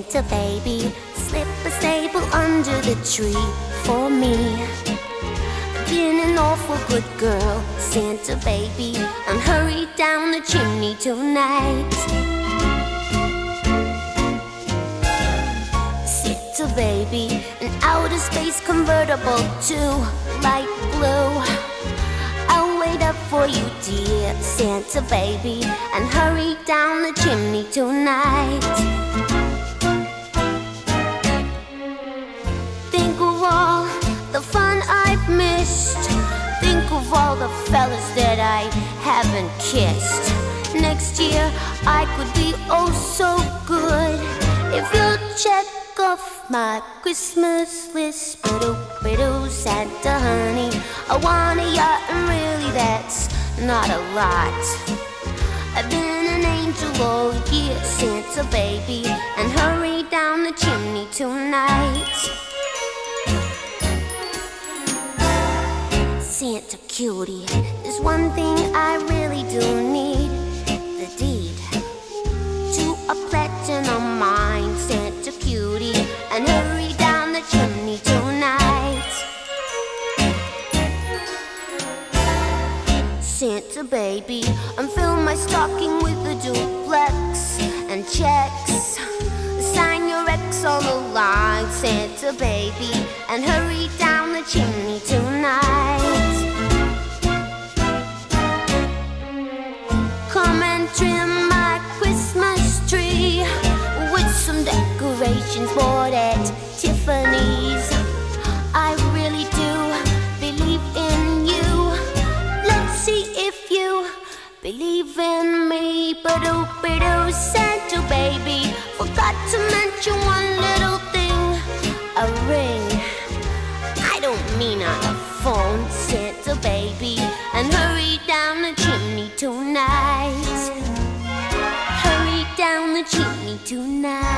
Santa baby, slip a stable under the tree for me. Been an awful good girl, Santa baby, and hurry down the chimney tonight. Santa baby, an outer space convertible to light blue. I'll wait up for you, dear Santa baby, and hurry down the chimney tonight. The fellas that I haven't kissed. Next year I could be oh so good if you'll check off my Christmas list. But oh, oh Santa honey, I want a yacht, and really that's not a lot. I've been an angel all year, Santa baby, and hurry down the chimney tonight. Santa cutie, there's one thing I really do need the deed to a platinum mine. Santa cutie, and hurry down the chimney tonight. Santa baby, and fill my stocking with a duplex and checks. Sign your ex on the line, Santa baby, and hurry down the chimney tonight. decorations bought at Tiffany's. I really do believe in you. Let's see if you believe in me. But oh, Santa baby, forgot to mention one little thing a ring. I don't mean on a phone, Santa baby, and hurry down the chimney tonight. Hurry down the chimney tonight.